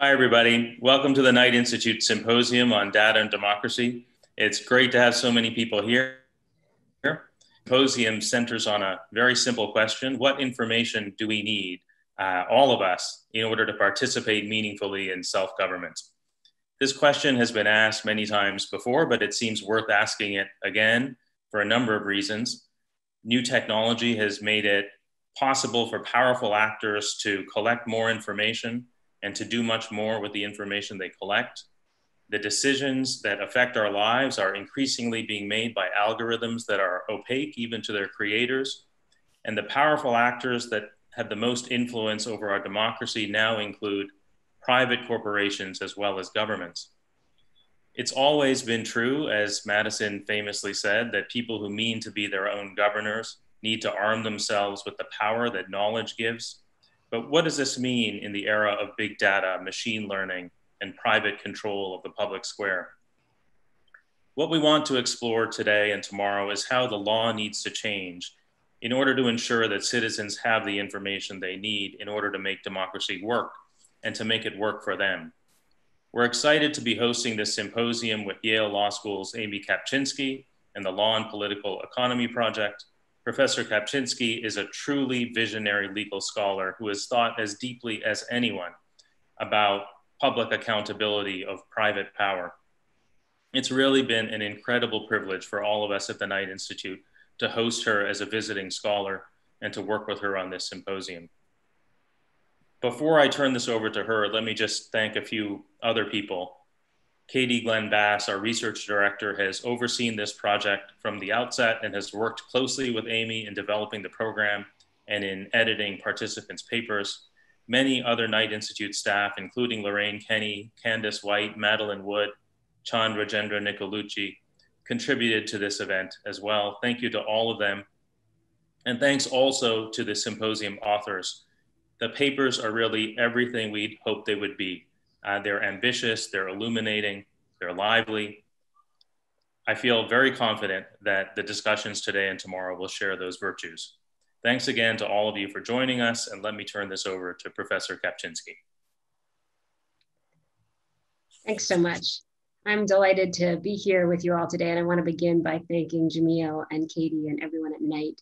Hi, everybody. Welcome to the Knight Institute Symposium on Data and Democracy. It's great to have so many people here. Symposium centers on a very simple question. What information do we need, uh, all of us, in order to participate meaningfully in self-government? This question has been asked many times before, but it seems worth asking it again for a number of reasons. New technology has made it possible for powerful actors to collect more information and to do much more with the information they collect. The decisions that affect our lives are increasingly being made by algorithms that are opaque even to their creators. And the powerful actors that have the most influence over our democracy now include private corporations as well as governments. It's always been true, as Madison famously said, that people who mean to be their own governors need to arm themselves with the power that knowledge gives but what does this mean in the era of big data, machine learning, and private control of the public square? What we want to explore today and tomorrow is how the law needs to change in order to ensure that citizens have the information they need in order to make democracy work and to make it work for them. We're excited to be hosting this symposium with Yale Law School's Amy Kapczynski and the Law and Political Economy Project, Professor Kapczynski is a truly visionary legal scholar who has thought as deeply as anyone about public accountability of private power. It's really been an incredible privilege for all of us at the Knight Institute to host her as a visiting scholar and to work with her on this symposium. Before I turn this over to her, let me just thank a few other people Katie Glenn Bass, our research director, has overseen this project from the outset and has worked closely with Amy in developing the program and in editing participants' papers. Many other Knight Institute staff, including Lorraine Kenny, Candace White, Madeline Wood, Chand Rajendra Nicolucci, contributed to this event as well. Thank you to all of them. And thanks also to the symposium authors. The papers are really everything we'd hoped they would be. Uh, they're ambitious, they're illuminating, they're lively. I feel very confident that the discussions today and tomorrow will share those virtues. Thanks again to all of you for joining us, and let me turn this over to Professor Kapczynski. Thanks so much. I'm delighted to be here with you all today, and I want to begin by thanking Jameel and Katie and everyone at Knight.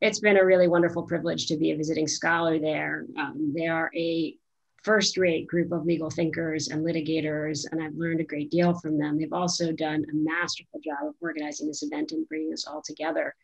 It's been a really wonderful privilege to be a visiting scholar there. Um, they are a first rate group of legal thinkers and litigators, and I've learned a great deal from them. They've also done a masterful job of organizing this event and bringing us all together.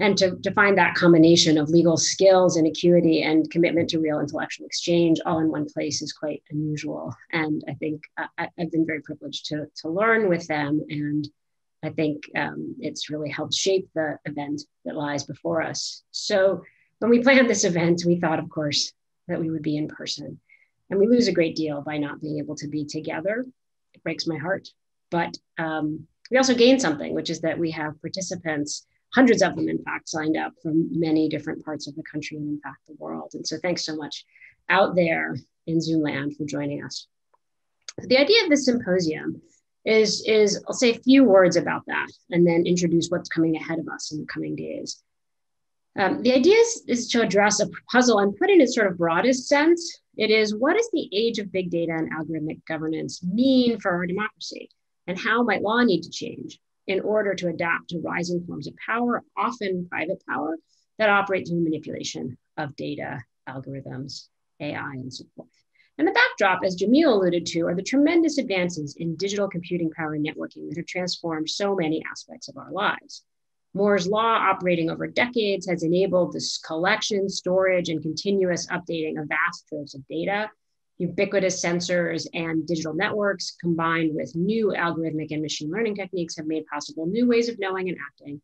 And to, to find that combination of legal skills and acuity and commitment to real intellectual exchange all in one place is quite unusual. And I think I, have been very privileged to, to learn with them. And I think um, it's really helped shape the event that lies before us. So when we planned this event, we thought, of course, that we would be in person. And we lose a great deal by not being able to be together. It breaks my heart. But um, we also gain something, which is that we have participants, hundreds of them, in fact, signed up from many different parts of the country and, in fact, the world. And so thanks so much out there in Zoom land for joining us. The idea of this symposium is, is I'll say a few words about that and then introduce what's coming ahead of us in the coming days. Um, the idea is, is to address a puzzle and put in its sort of broadest sense. It is what does the age of big data and algorithmic governance mean for our democracy? And how might law need to change in order to adapt to rising forms of power, often private power, that operate through manipulation of data, algorithms, AI, and so forth. And the backdrop, as Jameel alluded to, are the tremendous advances in digital computing power and networking that have transformed so many aspects of our lives. Moore's law, operating over decades, has enabled this collection, storage, and continuous updating of vast troves of data. Ubiquitous sensors and digital networks, combined with new algorithmic and machine learning techniques, have made possible new ways of knowing and acting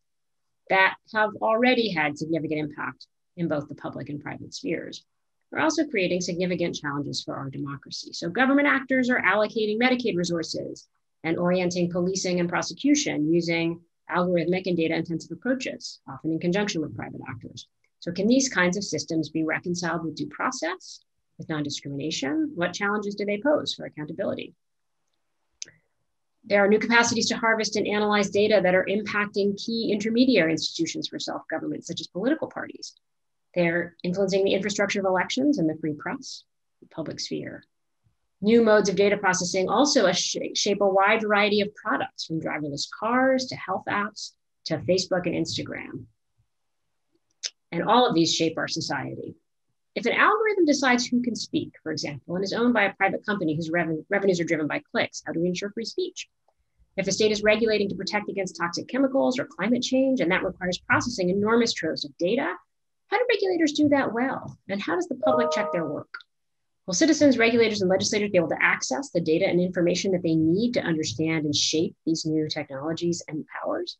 that have already had significant impact in both the public and private spheres. We're also creating significant challenges for our democracy. So, government actors are allocating Medicaid resources and orienting policing and prosecution using algorithmic and data intensive approaches, often in conjunction with private actors. So, can these kinds of systems be reconciled with due process, with non discrimination? What challenges do they pose for accountability? There are new capacities to harvest and analyze data that are impacting key intermediary institutions for self government, such as political parties. They're influencing the infrastructure of elections and the free press, the public sphere. New modes of data processing also shape a wide variety of products from driverless cars to health apps to Facebook and Instagram. And all of these shape our society. If an algorithm decides who can speak, for example, and is owned by a private company whose reven- revenues are driven by clicks, how do we ensure free speech? If a state is regulating to protect against toxic chemicals or climate change, and that requires processing enormous troves of data, how do regulators do that well? And how does the public check their work? Will citizens, regulators, and legislators be able to access the data and information that they need to understand and shape these new technologies and powers?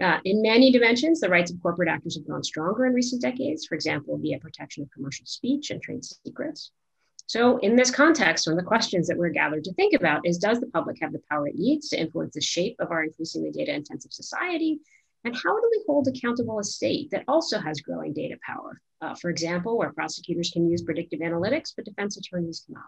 Uh, in many dimensions, the rights of corporate actors have grown stronger in recent decades, for example, via protection of commercial speech and trade secrets. So, in this context, one of the questions that we're gathered to think about is Does the public have the power it needs to influence the shape of our increasingly data intensive society? And how do we hold accountable a state that also has growing data power? Uh, for example, where prosecutors can use predictive analytics, but defense attorneys cannot.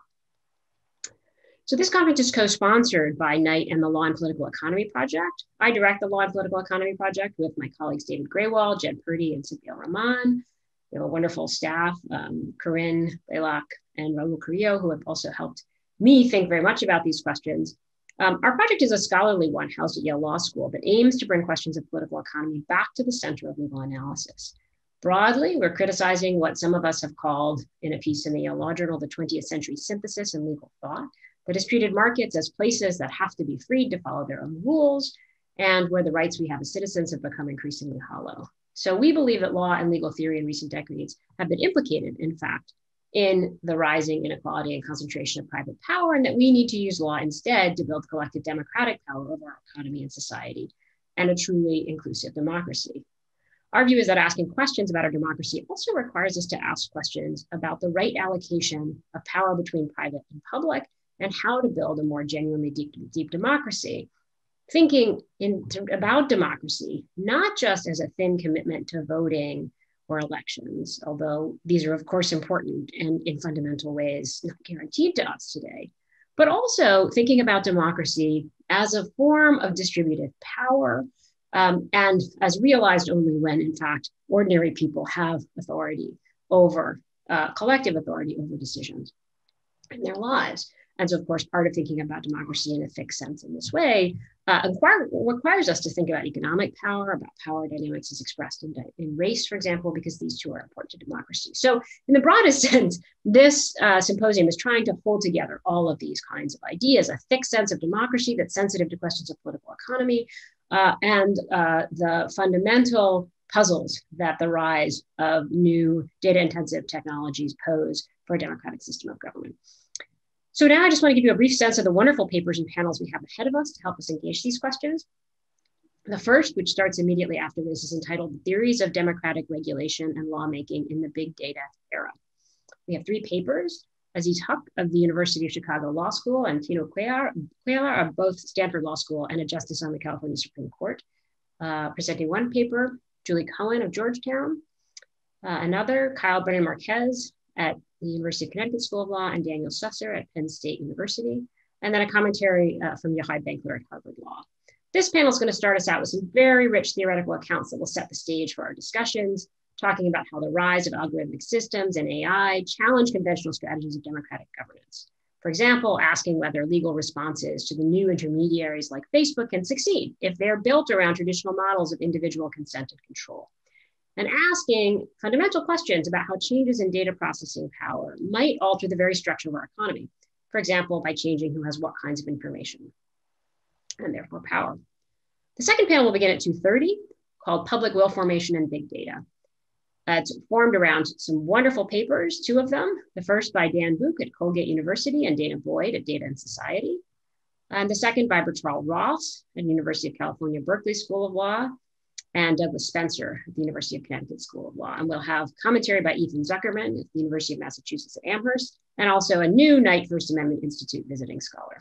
So this conference is co-sponsored by Knight and the Law and Political Economy Project. I direct the Law and Political Economy Project with my colleagues David Grewal, Jed Purdy, and Cynthia Rahman. We have a wonderful staff, um, Corinne Blalock and Raul Carrillo, who have also helped me think very much about these questions. Um, our project is a scholarly one housed at Yale Law School that aims to bring questions of political economy back to the center of legal analysis. Broadly, we're criticizing what some of us have called in a piece in the Yale Law Journal the 20th century synthesis in legal thought, that has treated markets as places that have to be freed to follow their own rules and where the rights we have as citizens have become increasingly hollow. So we believe that law and legal theory in recent decades have been implicated, in fact, in the rising inequality and concentration of private power, and that we need to use law instead to build collective democratic power over our economy and society and a truly inclusive democracy. Our view is that asking questions about our democracy also requires us to ask questions about the right allocation of power between private and public and how to build a more genuinely deep, deep democracy. Thinking in, about democracy, not just as a thin commitment to voting or elections, although these are, of course, important and in fundamental ways not guaranteed to us today, but also thinking about democracy as a form of distributed power um, and as realized only when, in fact, ordinary people have authority over uh, collective authority over decisions in their lives. And so, of course, part of thinking about democracy in a fixed sense in this way uh, inquire, requires us to think about economic power, about power dynamics as expressed in, in race, for example, because these two are important to democracy. So, in the broadest sense, this uh, symposium is trying to hold together all of these kinds of ideas a thick sense of democracy that's sensitive to questions of political economy, uh, and uh, the fundamental puzzles that the rise of new data intensive technologies pose for a democratic system of government. So now I just want to give you a brief sense of the wonderful papers and panels we have ahead of us to help us engage these questions. The first, which starts immediately after this, is entitled Theories of Democratic Regulation and Lawmaking in the Big Data Era. We have three papers. Aziz Huq of the University of Chicago Law School and Tino Cuellar, Cuellar of both Stanford Law School and a justice on the California Supreme Court, uh, presenting one paper. Julie Cohen of Georgetown, uh, another, Kyle Brennan Marquez at the University of Connecticut School of Law, and Daniel Susser at Penn State University, and then a commentary uh, from Yochai Benkler at Harvard Law. This panel is going to start us out with some very rich theoretical accounts that will set the stage for our discussions, talking about how the rise of algorithmic systems and AI challenge conventional strategies of democratic governance. For example, asking whether legal responses to the new intermediaries like Facebook can succeed if they're built around traditional models of individual consent and control and asking fundamental questions about how changes in data processing power might alter the very structure of our economy. For example, by changing who has what kinds of information and therefore power. The second panel will begin at 2.30 called Public Will Formation and Big Data. Uh, it's formed around some wonderful papers, two of them. The first by Dan Bouk at Colgate University and Dana Boyd at Data and Society. And the second by Bertrall Ross at University of California, Berkeley School of Law and Douglas Spencer at the University of Connecticut School of Law. And we'll have commentary by Ethan Zuckerman at the University of Massachusetts at Amherst, and also a new Knight First Amendment Institute visiting scholar.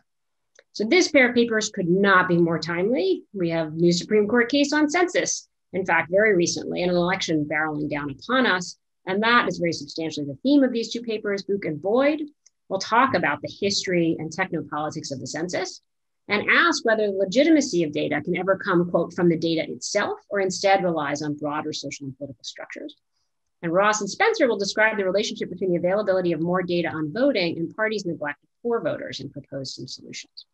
So this pair of papers could not be more timely. We have new Supreme Court case on census, in fact, very recently, and an election barreling down upon us. And that is very substantially the theme of these two papers, Bouk and Boyd. We'll talk about the history and technopolitics of the census, and ask whether the legitimacy of data can ever come, quote, from the data itself or instead relies on broader social and political structures. And Ross and Spencer will describe the relationship between the availability of more data on voting and parties' neglect of for voters and propose some solutions.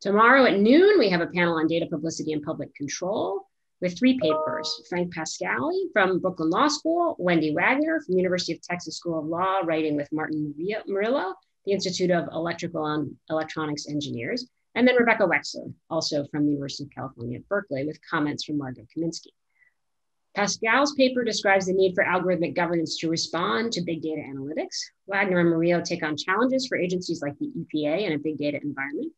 Tomorrow at noon, we have a panel on data publicity and public control with three papers. Frank Pasquale from Brooklyn Law School, Wendy Wagner from University of Texas School of Law, writing with Martin Murillo, the Institute of Electrical and Electronics Engineers, and then Rebecca Wexler, also from the University of California at Berkeley, with comments from Margot Kaminski. Pasquale's paper describes the need for algorithmic governance to respond to big data analytics. Wagner and Murillo take on challenges for agencies like the EPA in a big data environment.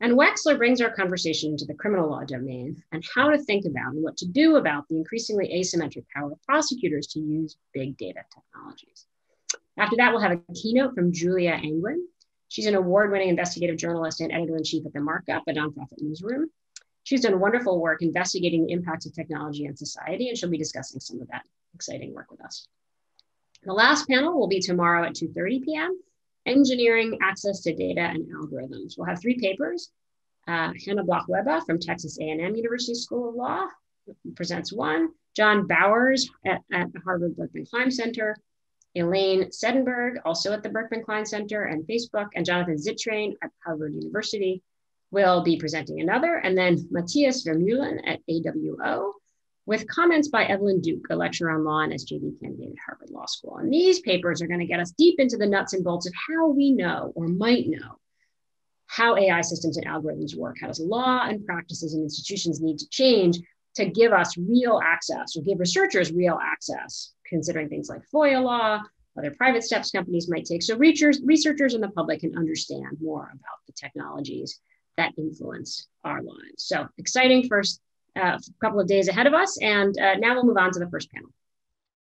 And Wexler brings our conversation into the criminal law domain and how to think about and what to do about the increasingly asymmetric power of prosecutors to use big data technologies. After that, we'll have a keynote from Julia Angwin. She's an award winning investigative journalist and editor in chief at The Markup, a nonprofit newsroom. She's done wonderful work investigating the impacts of technology on society, and she'll be discussing some of that exciting work with us. The last panel will be tomorrow at 2.30 p.m., Engineering Access to Data and Algorithms. We'll have three papers. Uh, Hannah Bloch-Wehba from Texas A&M University School of Law presents one. John Bowers at, at the Harvard Berkman Klein Center. Elaine Sedenberg, also at the Berkman Klein Center and Facebook, and Jonathan Zittrain at Harvard University will be presenting another, and then Matthias Vermeulen at AWO, with comments by Evelyn Douek, a lecturer on law and SJD candidate at Harvard Law School. And these papers are going to get us deep into the nuts and bolts of how we know or might know how AI systems and algorithms work. How does law and practices and institutions need to change to give us real access or give researchers real access, considering things like FOIA law, other private steps companies might take. So researchers, researchers and the public can understand more about the technologies that influence our lives. So exciting first uh, couple of days ahead of us. And uh, now we'll move on to the first panel.